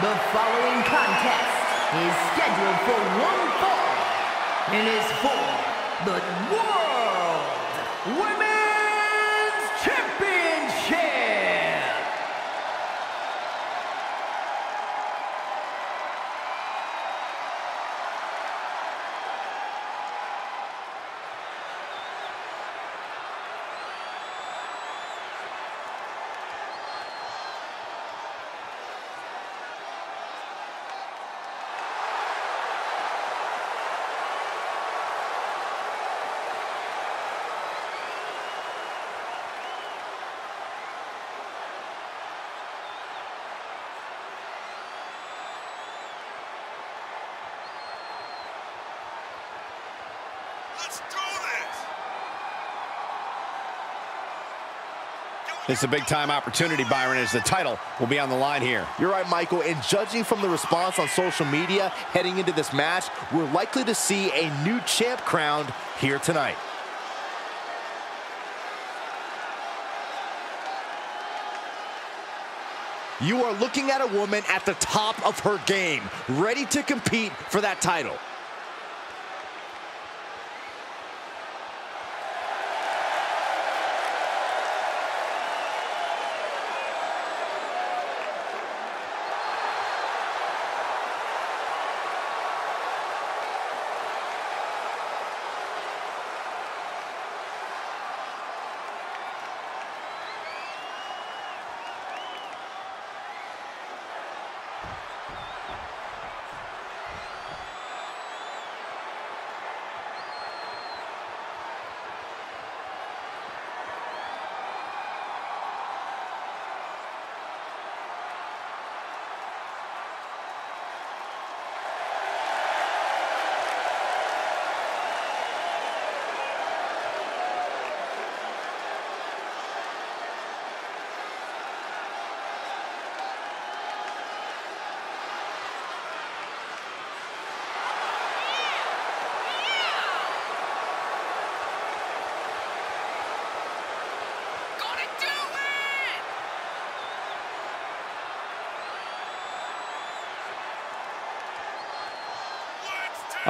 The following contest is scheduled for one fall and is for the World Women's Championship. Let's do this! It's a big time opportunity, Byron, as the title will be on the line here. You're right, Michael, and judging from the response on social media heading into this match, we're likely to see a new champ crowned here tonight. You are looking at a woman at the top of her game, ready to compete for that title.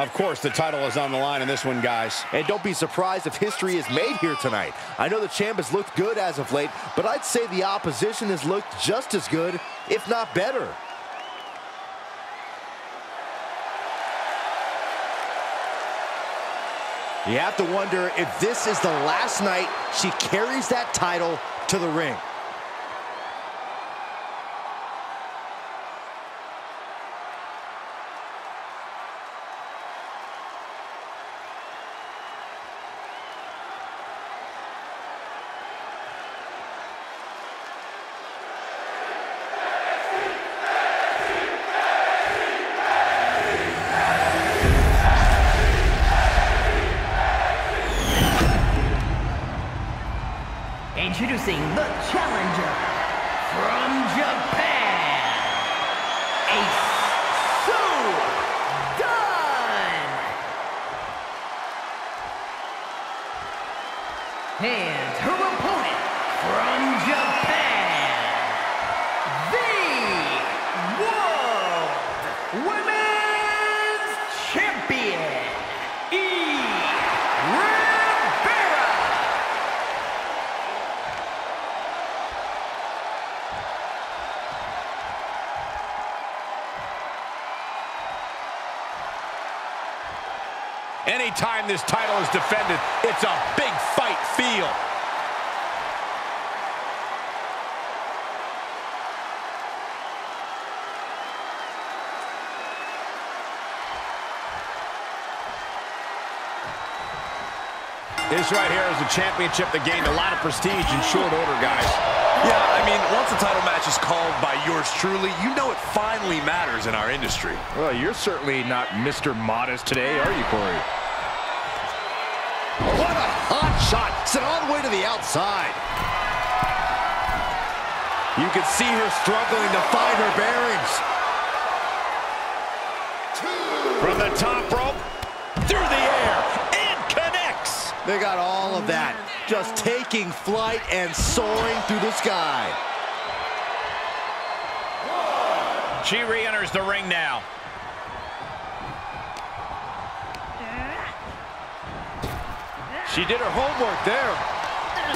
Of course, the title is on the line in this one, guys. And don't be surprised if history is made here tonight. I know the champ has looked good as of late, but I'd say the opposition has looked just as good, if not better. You have to wonder if this is the last night she carries that title to the ring. Introducing the challenger from Japan, Ace Dunn. And Anytime this title is defended, it's a big fight feel. This right here is a championship that gained a lot of prestige in short order, guys. Yeah, I mean, once a title match is called by yours truly, you know it finally matters in our industry. Well, you're certainly not Mr. Modest today, are you, Corey? Shot. Sent all the way to the outside. You can see her struggling to find her bearings. From the top rope, through the air, and connects. They got all of that. Just taking flight and soaring through the sky. She re-enters the ring now. She did her homework there.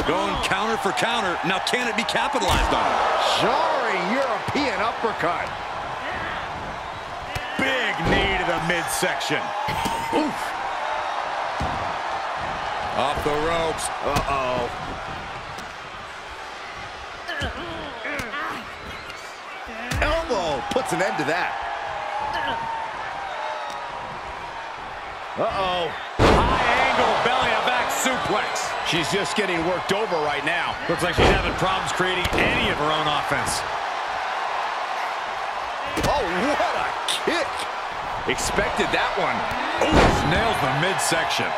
Going counter for counter. Now can it be capitalized on? Jarring European uppercut. Big knee to the midsection. Oof. Off the ropes. Uh-oh. Elbow puts an end to that. Uh-oh. High angle She's just getting worked over right now. Looks like she's having problems creating any of her own offense. Oh, what a kick. Expected that one. Ooh, nails the midsection.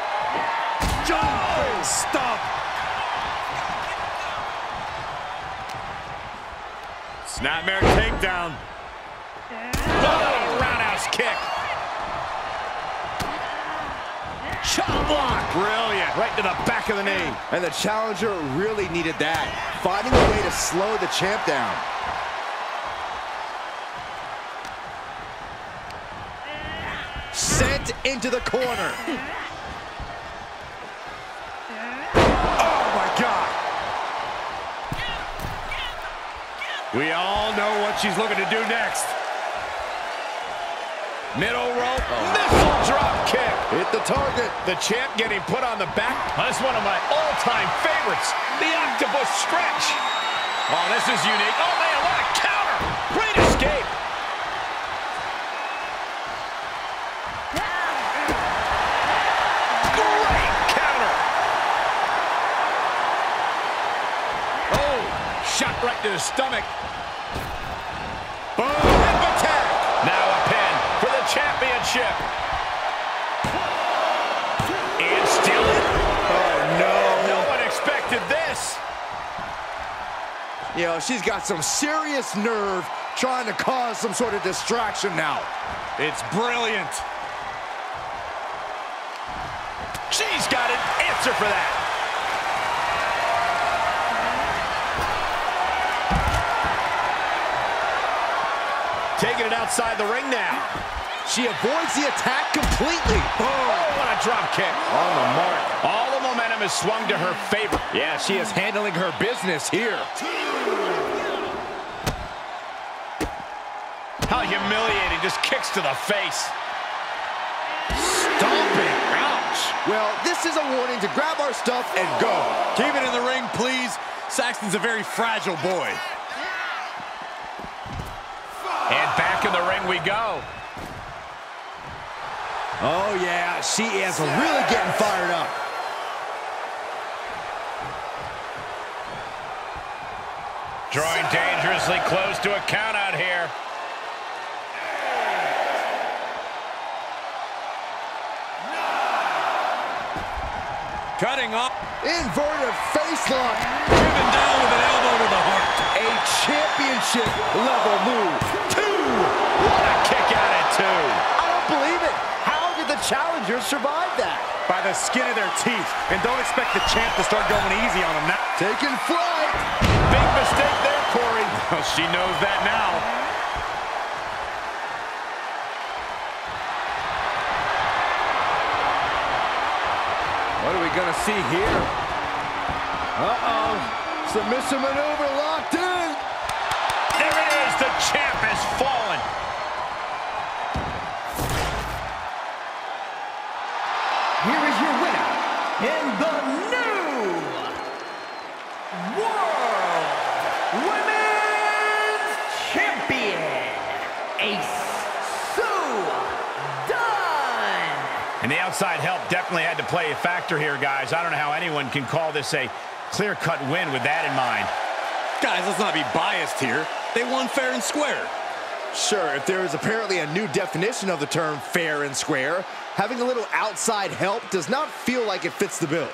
Oh, stop. Snapmare takedown. Oh, roundhouse kick. Chop block. Brilliant. Right to the back of the knee. And the challenger really needed that. Finding a way to slow the champ down. Sent into the corner. Oh, my God. We all know what she's looking to do next. Middle rope. Oh. Missile drop kick. Hit the target. The champ getting put on the back. That's one of my all-time favorites. The octopus stretch. Oh, this is unique. Oh, man, what a counter. Great escape. Great counter. Oh, shot right to the stomach. Boom. Hip attack. Now a pin for the championship. This. You know, she's got some serious nerve trying to cause some sort of distraction now. It's brilliant. She's got an answer for that. Taking it outside the ring now. She avoids the attack completely. Oh, what a drop kick. On the mark. All the momentum is swung to her favor. Yeah, she is handling her business here. How humiliating. Just kicks to the face. Stomping. Ouch. Well, this is a warning to grab our stuff and go. Keep it in the ring, please. Saxton's a very fragile boy. And back in the ring we go. Oh, yeah, she is really getting fired up. Drawing dangerously close to a count out here. Cutting off. Inverted face lock. Driven down with an elbow to the heart. A championship level move. Two. What a kick out at two. I don't believe it. How did the challenger survive that? By the skin of their teeth. And don't expect the champ to start going easy on them now. Taking flight. Big mistake there, Corey. Well, she knows that now. What are we going to see here? Uh-oh. Submission maneuver locked in. There it is. The champ has fallen. Here is your winner, and the new World Women's Champion, Ace Sue Dunn. And the outside help definitely had to play a factor here, guys. I don't know how anyone can call this a clear-cut win with that in mind. Guys, let's not be biased here. They won fair and square. Sure, if there is apparently a new definition of the term fair and square, having a little outside help does not feel like it fits the bill.